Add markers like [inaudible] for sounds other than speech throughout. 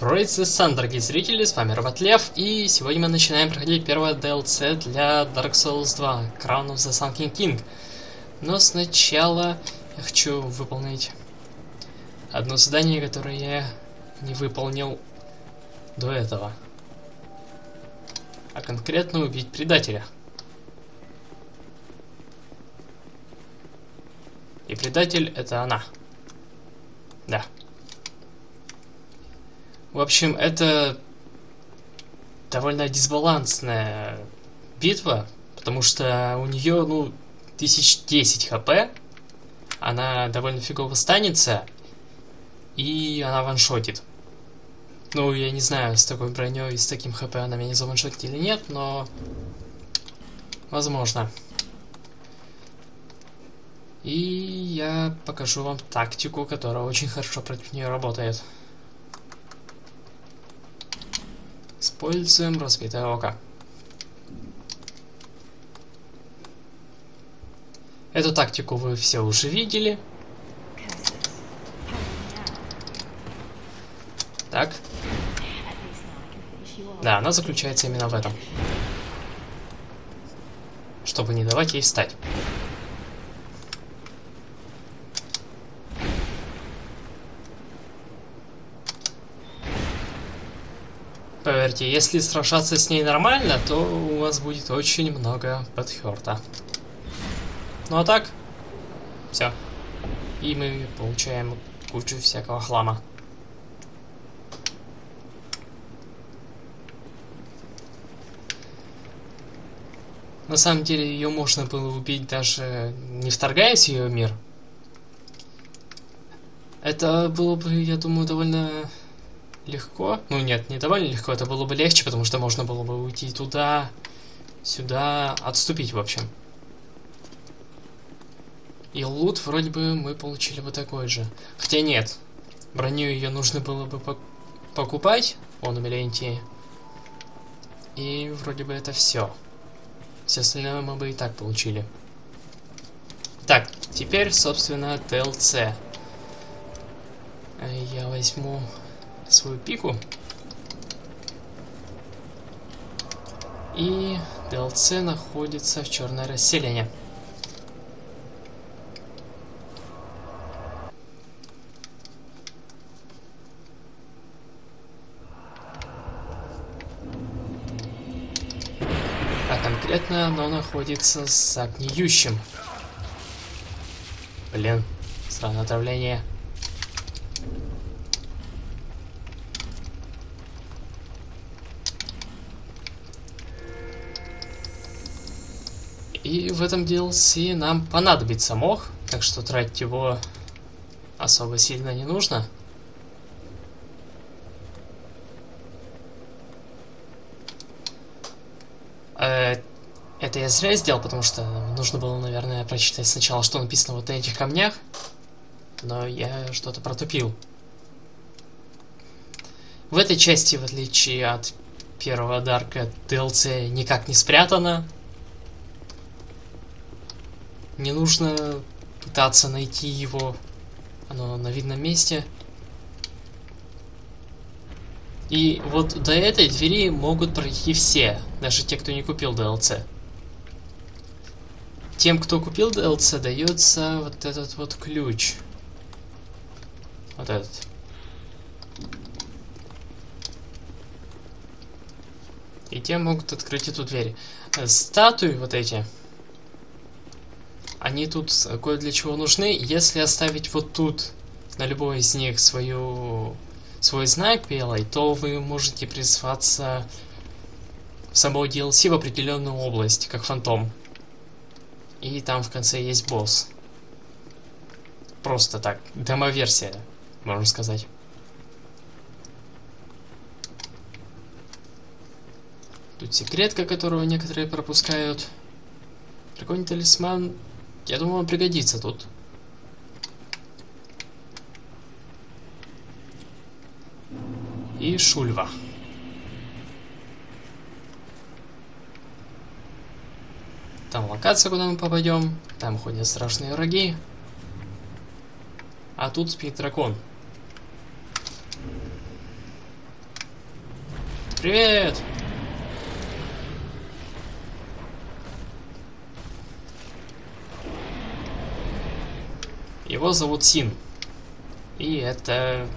Приветствую, дорогие зрители, с вами Робот Лев, и сегодня мы начинаем проходить первое DLC для Dark Souls 2, Crown of the Sunken King. Но сначала я хочу выполнить одно задание, которое я не выполнил до этого. А конкретно убить предателя. И предатель это она. Да. В общем, это довольно дисбалансная битва, потому что у нее, ну, 1010 хп, она довольно фигово станется, и она ваншотит. Ну, я не знаю, с такой броней и с таким хп она меня заваншотит или нет, но... Возможно. И я покажу вам тактику, которая очень хорошо против нее работает. Используем разбитое око. Эту тактику вы все уже видели. Так. Да, она заключается именно в этом. Чтобы не давать ей встать. Поверьте, если сражаться с ней нормально, то у вас будет очень много подхерта. Ну а так, все. И мы получаем кучу всякого хлама. На самом деле ее можно было убить даже не вторгаясь в ее мир. Это было бы, я думаю, довольно легко. Ну нет, не довольно легко, это было бы легче, потому что можно было бы уйти туда, сюда, отступить, в общем. И лут вроде бы мы получили бы такой же. Хотя нет, броню ее нужно было бы по покупать, он у Мелентии. И вроде бы это все. Все остальное мы бы и так получили. Так, теперь, собственно, TLC. Я возьму свою пику. И DLC находится в черное расселение. А конкретно оно находится за гниющим. Блин, странное отравление. И в этом DLC нам понадобится мох, так что тратить его особо сильно не нужно. Э, это я зря сделал, потому что нужно было, наверное, прочитать сначала, что написано вот на этих камнях. Но я что-то протупил. В этой части, в отличие от первого Дарка, DLC никак не спрятано. Не нужно пытаться найти его. Оно на видном месте. И вот до этой двери могут пройти все, даже те, кто не купил DLC. Тем, кто купил DLC, дается вот этот вот ключ. Вот этот. И те могут открыть эту дверь. Статуи вот эти они тут кое для чего нужны. Если оставить вот тут на любой из них свою, свой знак белый, то вы можете призваться в само DLC в определенную область, как фантом. И там в конце есть босс. Просто так, демо-версия, можно сказать. Тут секретка, которую некоторые пропускают. Прикольный талисман я думаю, он пригодится тут. И шульва. Там локация, куда мы попадем. Там ходят страшные враги. А тут спит дракон. Привет! Его зовут Син. И это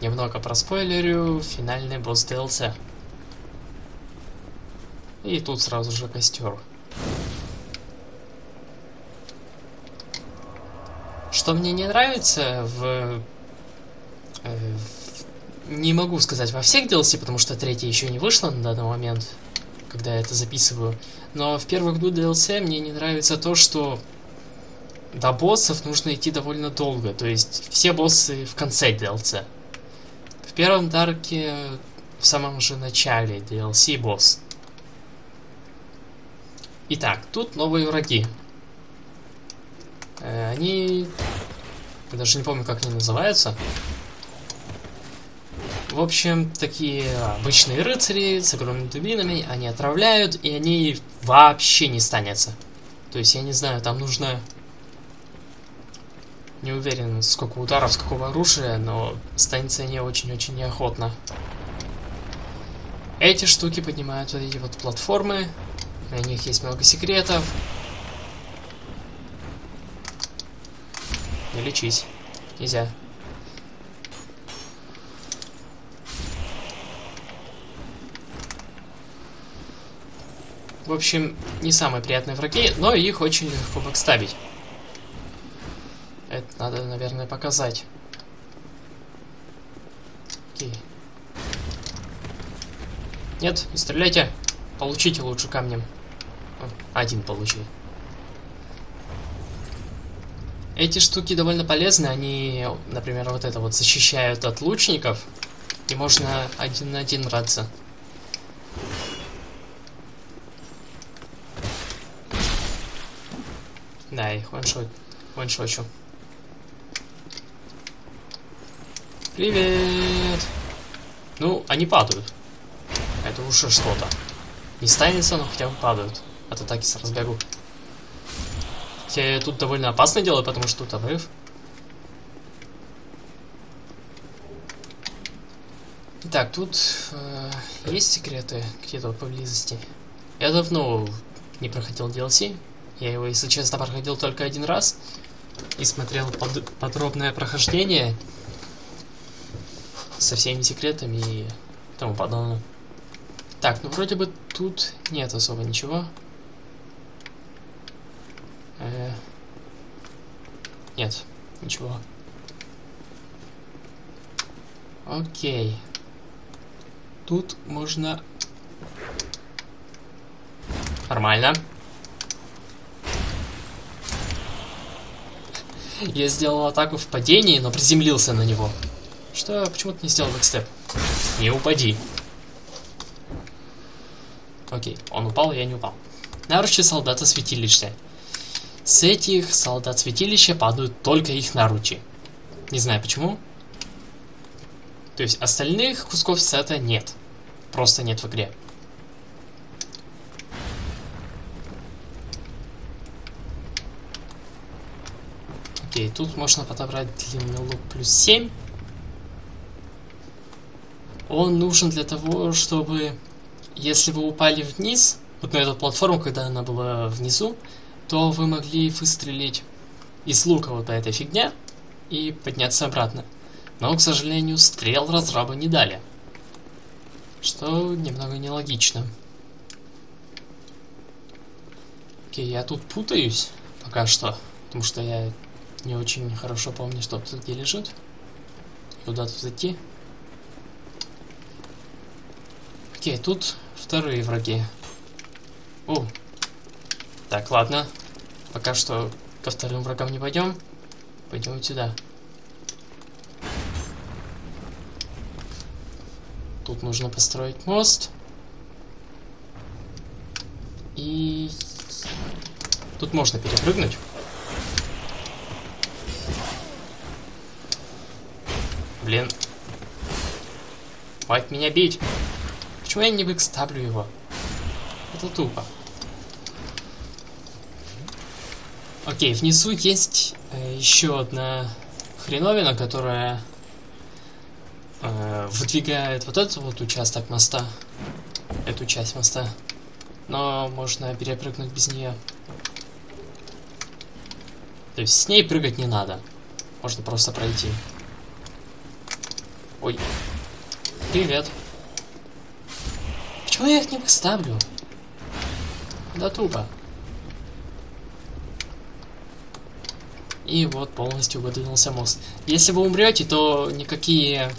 немного про спойлерю финальный босс DLC. И тут сразу же костер. Что мне не нравится в... Э, не могу сказать во всех DLC, потому что третья еще не вышла на данный момент, когда я это записываю. Но в первых двух DLC мне не нравится то, что до боссов нужно идти довольно долго. То есть все боссы в конце DLC. В первом Дарке в самом же начале DLC босс. Итак, тут новые враги. Э, они... Я даже не помню, как они называются. В общем, такие обычные рыцари с огромными дубинами, они отравляют, и они вообще не станятся. То есть, я не знаю, там нужно не уверен, сколько ударов, с какого оружия, но станется они очень-очень неохотно. Эти штуки поднимают вот эти вот платформы. На них есть много секретов. Не лечись. Нельзя. В общем, не самые приятные враги, но их очень легко бэкстабить. Наверное, показать. Окей. Нет, не стреляйте. Получите лучше камнем. Один получи. Эти штуки довольно полезны. Они, например, вот это вот защищают от лучников. И можно один на один драться. Да, их ваншот. Ваншочу. Привет! Ну, они падают. Это уже что-то. Не станется, но хотя бы падают. От атаки с разбегу. Я тут довольно опасно делаю, потому что тут обрыв. Итак, тут э, есть секреты где-то поблизости. Я давно не проходил DLC. Я его, если честно, проходил только один раз. И смотрел под подробное прохождение со всеми секретами и тому подобное. Так, ну вроде бы тут нет особо ничего. Э нет, ничего. Окей. Тут можно... Нормально. Я сделал атаку в падении, но приземлился на него. Что, почему ты не сделал бэкстеп? Не упади. Окей, он упал, я не упал. Наручи солдата святилища. С этих солдат святилища падают только их наручи. Не знаю почему. То есть остальных кусков сета нет. Просто нет в игре. Окей, тут можно подобрать длинный лук плюс 7. Он нужен для того, чтобы, если вы упали вниз, вот на эту платформу, когда она была внизу, то вы могли выстрелить из лука вот по этой фигня и подняться обратно. Но, к сожалению, стрел разраба не дали. Что немного нелогично. Окей, я тут путаюсь пока что, потому что я не очень хорошо помню, что тут где лежит. Куда тут зайти? Окей, тут вторые враги. О. Так, ладно. Пока что ко вторым врагам не пойдем. Пойдем сюда. Тут нужно построить мост. И... Тут можно перепрыгнуть. Блин. Хватит меня бить. Почему я не выкставлю его? Это тупо. Окей, внизу есть э, еще одна хреновина, которая э, выдвигает вот этот вот участок моста, эту часть моста, но можно перепрыгнуть без нее. То есть с ней прыгать не надо, можно просто пройти. Ой, привет. Почему я их не выставлю? Да тупо. И вот полностью выдвинулся мост. Если вы умрете, то никакие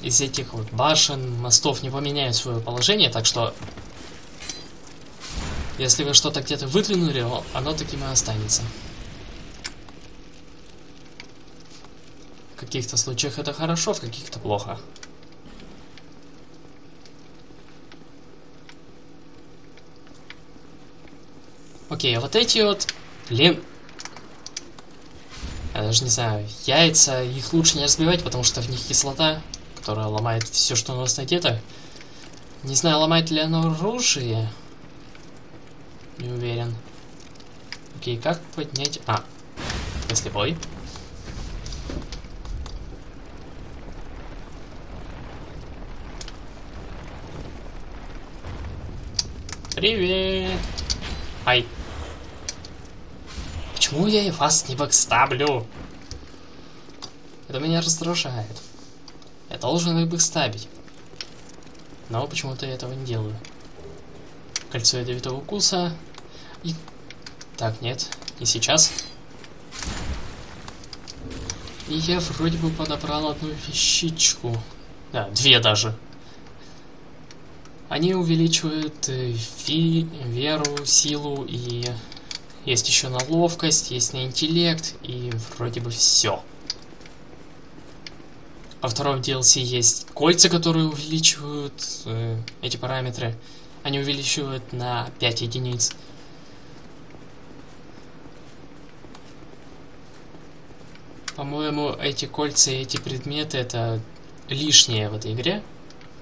из этих вот башен, мостов не поменяют свое положение, так что если вы что-то где-то выдвинули, оно таким и останется. В каких-то случаях это хорошо, в каких-то плохо. Окей, вот эти вот лен... Я даже не знаю, яйца, их лучше не разбивать, потому что в них кислота, которая ломает все, что у нас надето. Не знаю, ломает ли оно оружие. Не уверен. Окей, как поднять... А, я слепой. Привет! Ай. Почему я вас не бэкстаблю? Это меня раздражает. Я должен их бэкстабить. Но почему-то я этого не делаю. Кольцо ядовитого укуса. И... Так, нет, не сейчас. И я вроде бы подобрал одну вещичку. Да, две даже. Они увеличивают э, фи, веру, силу и есть еще на ловкость, есть на интеллект и вроде бы все. Во втором DLC есть кольца, которые увеличивают э, эти параметры. Они увеличивают на 5 единиц. По-моему, эти кольца и эти предметы это лишнее в этой игре.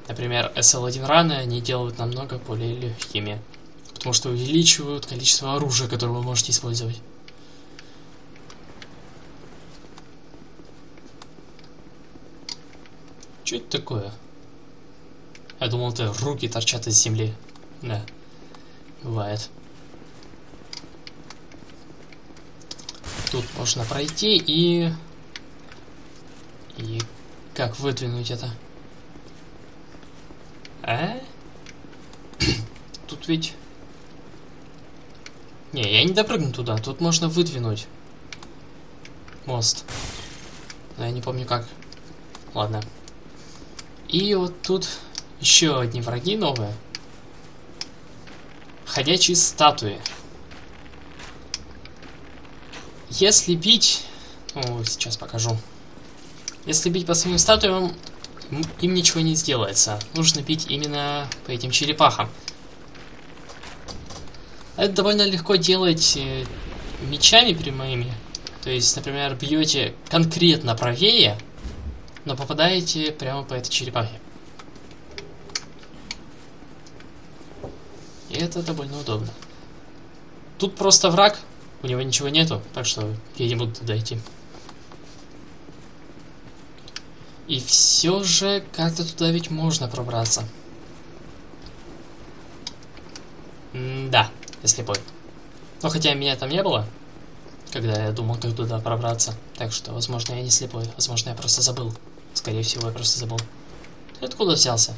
Например, SL1 раны они делают намного более легкими. Потому что увеличивают количество оружия, которое вы можете использовать. Что это такое? Я думал, это руки торчат из земли. Да, бывает. Тут можно пройти и... И как выдвинуть это? А? [coughs] Тут ведь... Не, я не допрыгну туда. Тут можно выдвинуть мост. Но я не помню как. Ладно. И вот тут еще одни враги новые. Ходячие статуи. Если бить... Ну, сейчас покажу. Если бить по своим статуям, им ничего не сделается. Нужно бить именно по этим черепахам. Это довольно легко делать э, мечами прямыми. То есть, например, бьете конкретно правее, но попадаете прямо по этой черепахе. И это довольно удобно. Тут просто враг, у него ничего нету, так что я не буду туда идти. И все же как-то туда ведь можно пробраться. М да я слепой. Но хотя меня там не было, когда я думал, как туда пробраться. Так что, возможно, я не слепой. Возможно, я просто забыл. Скорее всего, я просто забыл. Ты откуда взялся?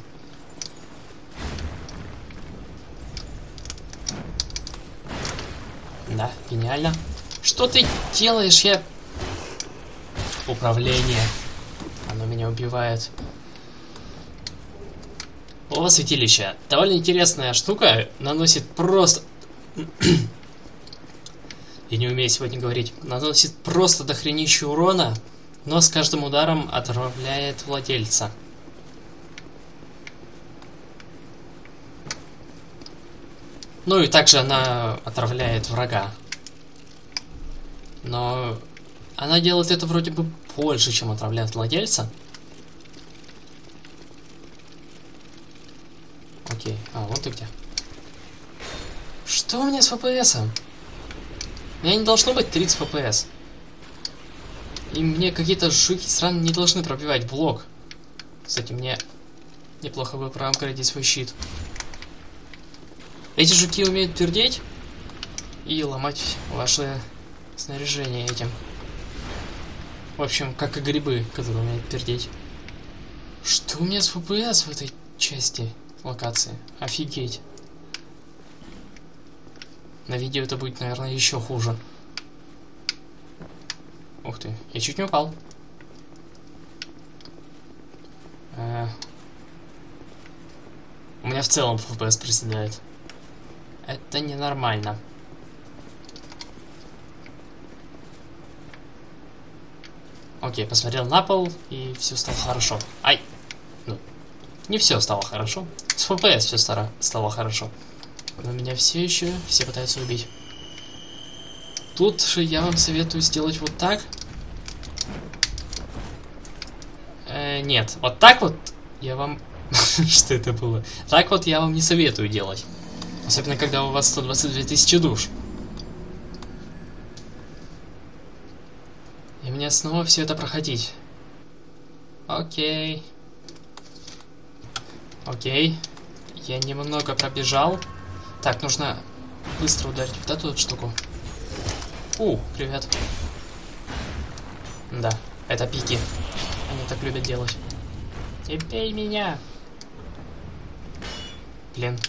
Да, гениально. Что ты делаешь? Я... Управление. Оно меня убивает. О, святилище. Довольно интересная штука. Наносит просто я не умею сегодня говорить. Наносит просто дохренища урона, но с каждым ударом отравляет владельца. Ну и также она отравляет врага. Но она делает это вроде бы больше, чем отравляет владельца. Окей, а вот ты где. Что у меня с FPS? У меня не должно быть 30 FPS. И мне какие-то жуки сраные не должны пробивать блок. Кстати, мне неплохо бы проапгрейдить свой щит. Эти жуки умеют пердеть и ломать ваше снаряжение этим. В общем, как и грибы, которые умеют пердеть. Что у меня с FPS в этой части локации? Офигеть. На видео это будет, наверное, еще хуже. Ух ты, я чуть не упал. А... У меня в целом FPS проседает. Это ненормально. Окей, посмотрел на пол, и все стало хорошо. Ай! Ну, не все стало хорошо. С FPS все стало, стало хорошо. Но меня все еще все пытаются убить. Тут же я вам советую сделать вот так. Э, нет, вот так вот я вам... [laughs] Что это было? Так вот я вам не советую делать. Особенно, когда у вас 122 тысячи душ. И мне снова все это проходить. Окей. Окей. Я немного пробежал. Так, нужно быстро ударить вот эту вот штуку. У, привет. Да, это пики. Они так любят делать. Не бей меня! Блин.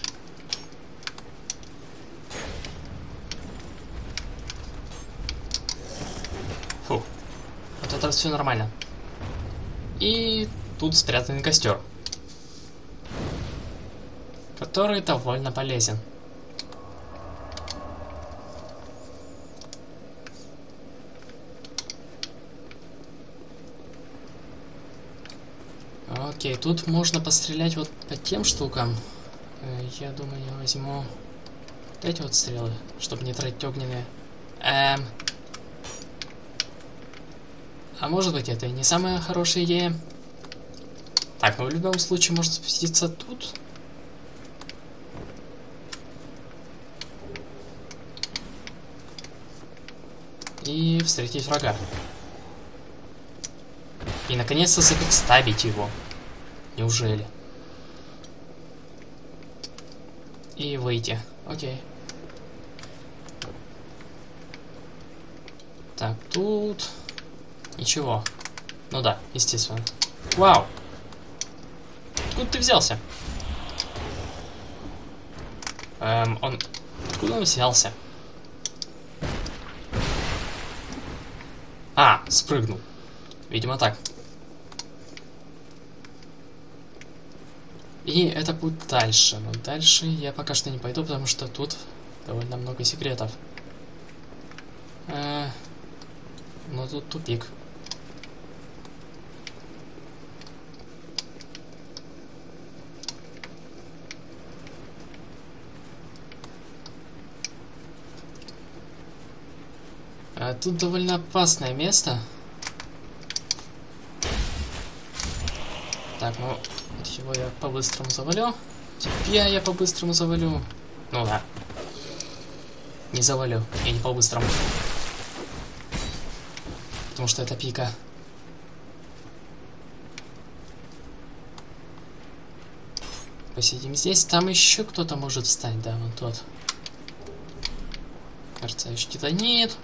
Фу. Вот это все нормально. И тут спрятанный костер. Который довольно полезен. Окей, тут можно пострелять вот по тем штукам. Э, я думаю, я возьму вот эти вот стрелы, чтобы не тратить огненные. Эм... А может быть, это не самая хорошая идея. Так, ну в любом случае можно спуститься тут. И встретить врага. И наконец-то забекстабить его. Неужели? И выйти. Окей. Так, тут... Ничего. Ну да, естественно. Вау! Откуда ты взялся? Эм, он... Откуда он взялся? А, спрыгнул. Видимо так. И это путь дальше. Но дальше я пока что не пойду, потому что тут довольно много секретов. Э, но тут тупик. А тут довольно опасное место. Так, ну его я по-быстрому завалю. Тебя я по-быстрому завалю. Ну да. Не завалю. Я не по-быстрому. Потому что это пика. Посидим здесь. Там еще кто-то может встать. Да, вот тот. Мерцающий титанит.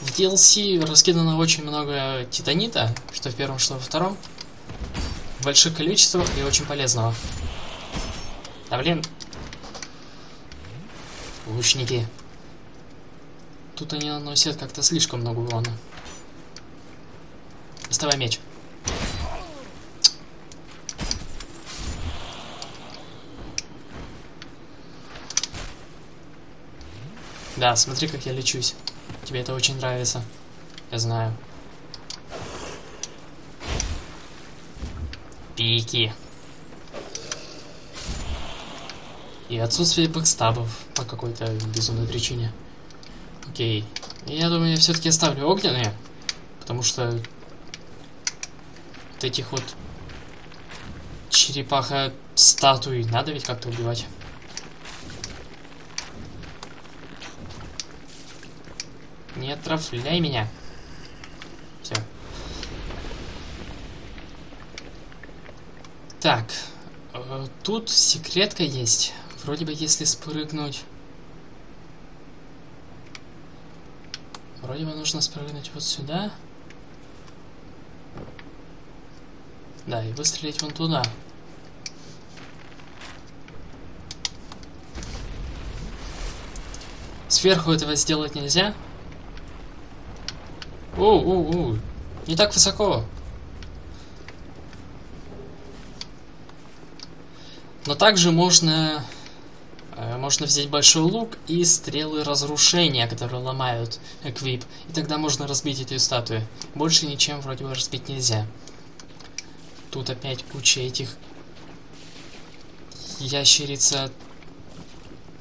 В DLC раскидано очень много титанита. Что в первом, что во втором больших количествах и очень полезного. Да блин. Лучники. Тут они наносят как-то слишком много урона. Доставай меч. Да, смотри, как я лечусь. Тебе это очень нравится. Я знаю. Пики. И отсутствие бэкстабов по какой-то безумной причине. Окей. Я думаю, я все-таки оставлю огненные. Потому что вот этих вот черепаха статуй надо ведь как-то убивать. Не отравляй меня. Все. Так, э, тут секретка есть. Вроде бы если спрыгнуть... Вроде бы нужно спрыгнуть вот сюда. Да, и выстрелить вон туда. Сверху этого сделать нельзя? Оу, оу, оу. Не так высоко. Но также можно э, можно взять большой лук и стрелы разрушения, которые ломают эквип. И тогда можно разбить эти статуи. Больше ничем вроде бы разбить нельзя. Тут опять куча этих ящерица.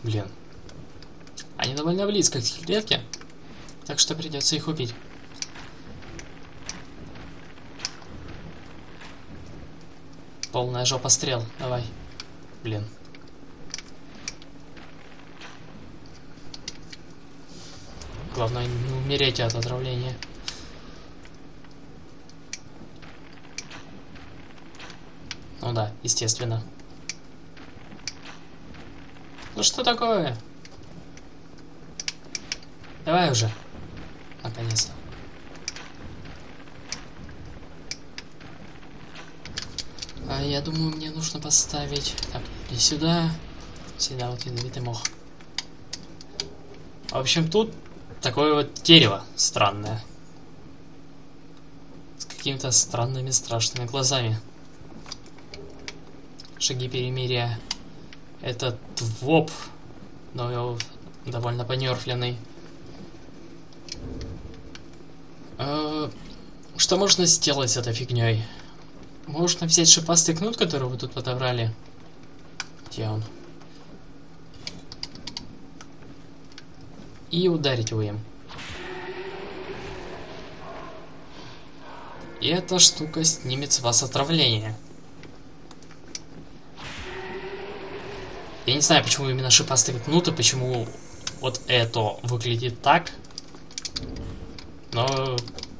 Блин. Они довольно близко к клетке. Так что придется их убить. Полная жопа стрел. Давай. Блин. Главное не умереть от отравления. Ну да, естественно. Ну что такое? Давай уже. Наконец-то. А я думаю, мне нужно поставить... И сюда. Сюда вот ядовитый мох. В общем, тут такое вот дерево странное. С какими-то странными страшными глазами шаги перемирия. Этот воп, но довольно понерфленный. Э, что можно сделать с этой фигней? Можно взять шипастый кнут, который вы тут подобрали. Он? И ударить его им. И эта штука снимет с вас отравление. Я не знаю, почему именно шипастый кнут, и почему вот это выглядит так. Но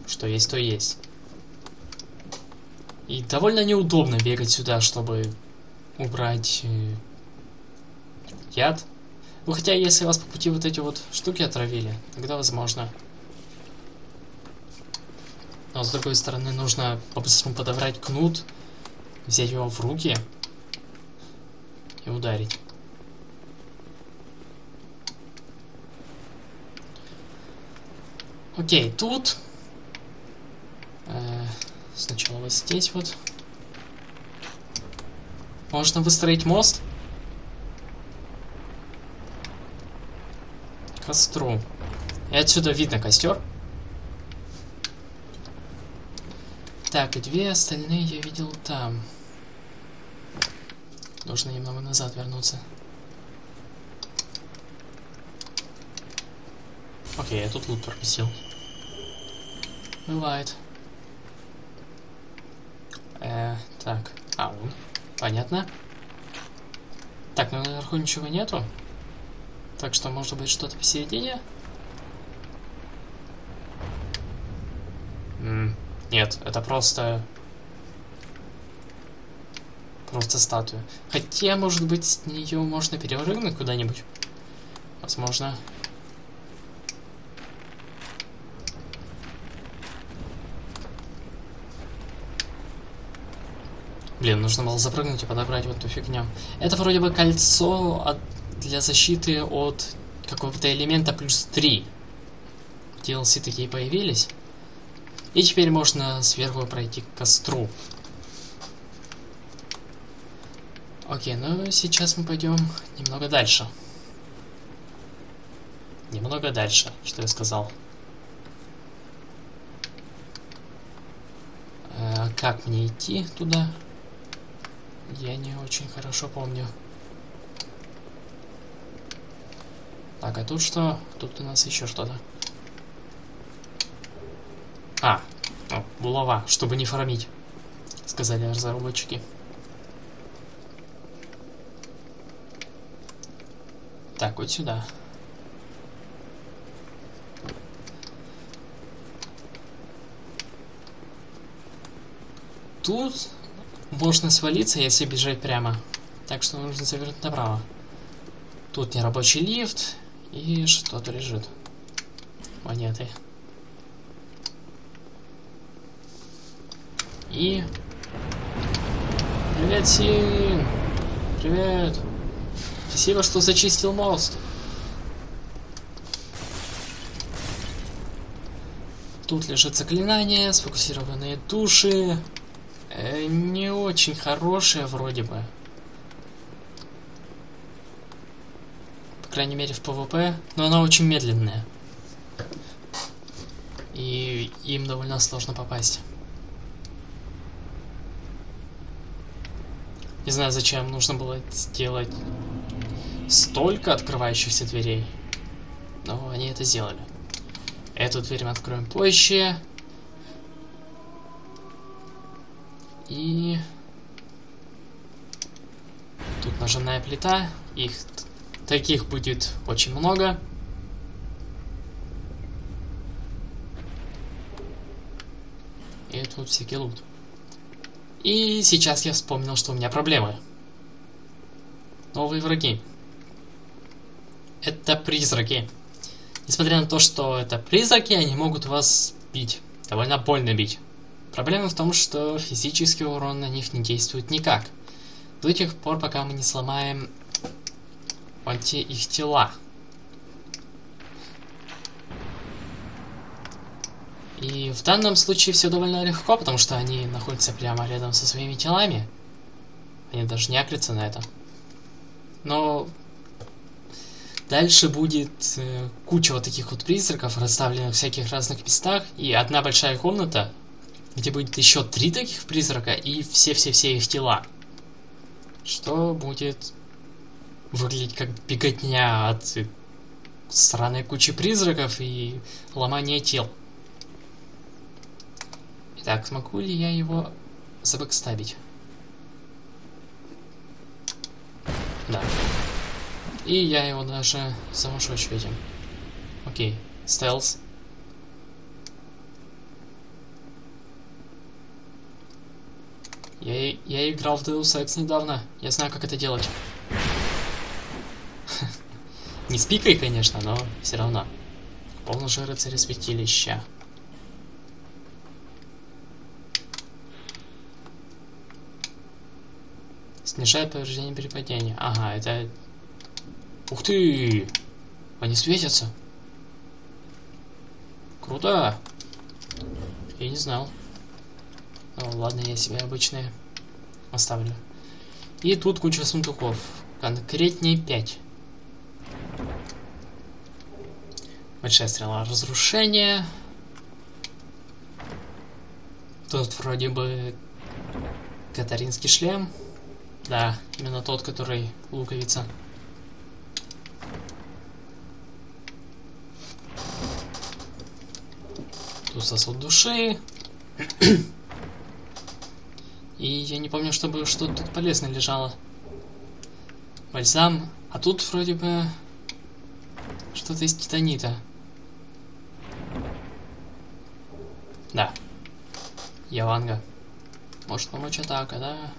что есть, то есть. И довольно неудобно бегать сюда, чтобы убрать э, яд. Ну хотя, если вас по пути вот эти вот штуки отравили, тогда возможно. Но с другой стороны, нужно по-быстрому подобрать кнут, взять его в руки и ударить. Окей, тут... Э, сначала вот здесь вот. Можно выстроить мост. Костру. И отсюда видно костер. Так, и две остальные я видел там. Нужно немного назад вернуться. Окей, я тут лут пропустил. Бывает. Э, так. А, он. Понятно. Так, ну наверху ничего нету. Так что может быть что-то посередине? М нет, это просто... Просто статуя. Хотя, может быть, с нее можно перепрыгнуть куда-нибудь. Возможно. Блин, нужно было запрыгнуть и подобрать вот эту фигню. Это вроде бы кольцо от... для защиты от какого-то элемента плюс 3. DLC такие появились. И теперь можно сверху пройти к костру. Окей, ну сейчас мы пойдем немного дальше. Немного дальше, что я сказал. Э, как мне идти туда? Я не очень хорошо помню. Так, а тут что? Тут у нас еще что-то. А, ну, булава, чтобы не фармить, сказали разработчики. Так, вот сюда. Тут можно свалиться, если бежать прямо. Так что нужно завернуть направо. Тут нерабочий лифт и что-то лежит. Монеты. И... Привет, Син! Привет! Спасибо, что зачистил мост. Тут лежит заклинание, сфокусированные души. Э, не очень хорошее вроде бы. Крайней мере в PvP. Но она очень медленная. И им довольно сложно попасть. Не знаю, зачем нужно было сделать столько открывающихся дверей. Но они это сделали. Эту дверь мы откроем позже. И... Тут ножевная плита. Их таких будет очень много. И тут всякий лут. И сейчас я вспомнил, что у меня проблемы. Новые враги. Это призраки. Несмотря на то, что это призраки, они могут вас бить. Довольно больно бить. Проблема в том, что физический урон на них не действует никак. До тех пор, пока мы не сломаем вот те их тела. И в данном случае все довольно легко, потому что они находятся прямо рядом со своими телами. Они даже не акрятся на это. Но дальше будет э, куча вот таких вот призраков, расставленных в всяких разных местах, и одна большая комната, где будет еще три таких призрака и все-все-все их тела. Что будет выглядеть как беготня от странной кучи призраков и ломания тел. Так, смогу ли я его забэкстабить? Да. И я его даже замушочу этим. Окей, стелс. Я, я играл в Deus Ex недавно. Я знаю, как это делать. Не с пикой, конечно, но все равно. Полножи рыцаря святилища. Снижает повреждение при падении. Ага, это... Ух ты! Они светятся. Круто! Я не знал. Ну, ладно, я себе обычные оставлю. И тут куча сундуков. Конкретнее 5. Большая стрела разрушения. Тут вроде бы катаринский шлем. Да, именно тот, который луковица. Тут сосуд души. [clears throat] И я не помню, чтобы что-то тут полезное лежало. Бальзам. А тут вроде бы что-то из титанита. Да. Яванга. Может помочь атака, да?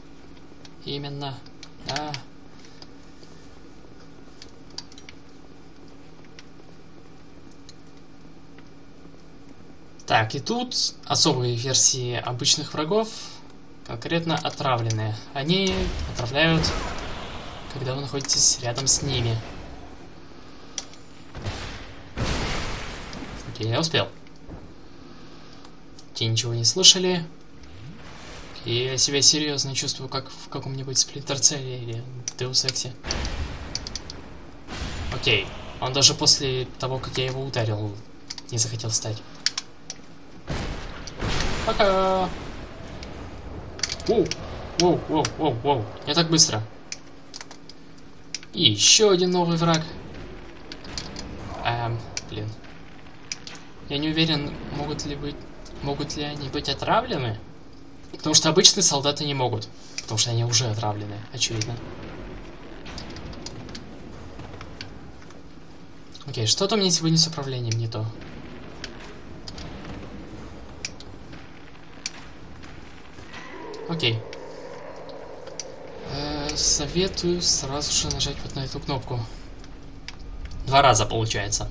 Именно. Да. Так, и тут особые версии обычных врагов, конкретно отравленные. Они отравляют, когда вы находитесь рядом с ними. Окей, я успел. Те ничего не слышали. И я себя серьезно чувствую, как в каком-нибудь Cell или Deus Ex. Окей. Он даже после того, как я его ударил, не захотел встать. Пока! Воу, воу, воу, воу, воу. Не так быстро. И еще один новый враг. Эм, блин. Я не уверен, могут ли быть... Могут ли они быть отравлены? Потому что обычные солдаты не могут. Потому что они уже отравлены, очевидно. Окей, что-то у меня сегодня с управлением не то. Окей. советую сразу же нажать вот на эту кнопку. Два раза получается.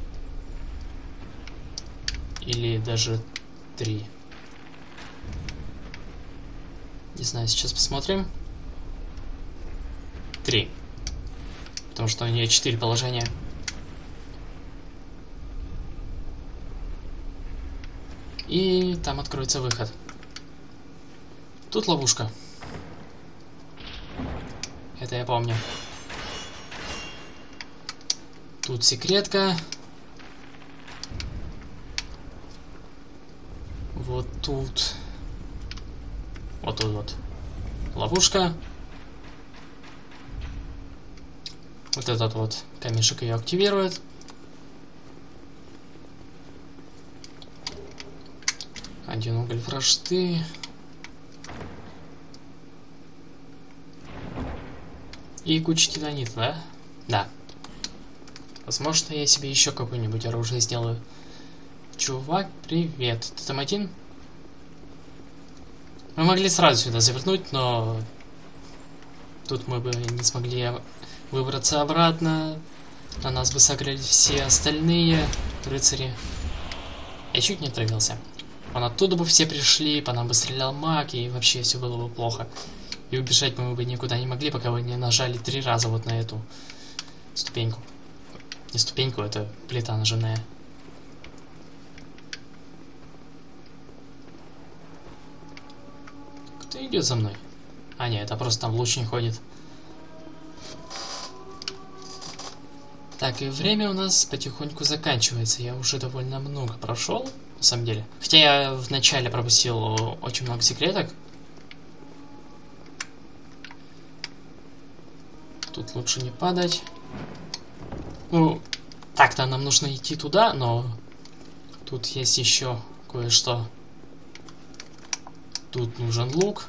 Или даже три. Не знаю, сейчас посмотрим. Три. Потому что у нее четыре положения. И там откроется выход. Тут ловушка. Это я помню. Тут секретка. Вот тут. Вот тут вот. Ловушка. Вот этот вот камешек ее активирует. Один уголь вражды. И куча титанита, да? Да. Возможно, я себе еще какое-нибудь оружие сделаю. Чувак, привет. Ты там один? Мы могли сразу сюда завернуть, но... Тут мы бы не смогли выбраться обратно. На нас бы согрели все остальные рыцари. Я чуть не отравился. Он оттуда бы все пришли, по нам бы стрелял маг, и вообще все было бы плохо. И убежать мы бы никуда не могли, пока вы не нажали три раза вот на эту ступеньку. Не ступеньку, это плита нажимная. Кто идет за мной? А, нет, это просто там лучник ходит. Так, и время у нас потихоньку заканчивается. Я уже довольно много прошел, на самом деле. Хотя я вначале пропустил очень много секреток. Тут лучше не падать. Ну, так-то нам нужно идти туда, но тут есть еще кое-что. Тут нужен лук.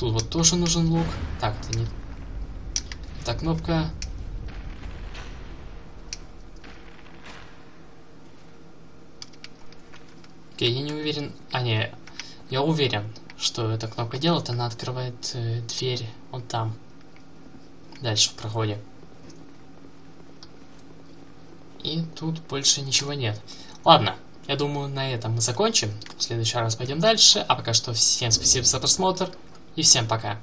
Тут вот тоже нужен лук. Так, это не... Эта кнопка. Окей, я не уверен... А, не, я уверен, что эта кнопка делает. Она открывает э, дверь вон там дальше в проходе. И тут больше ничего нет. Ладно, я думаю, на этом мы закончим. В следующий раз пойдем дальше. А пока что всем спасибо за просмотр и всем пока.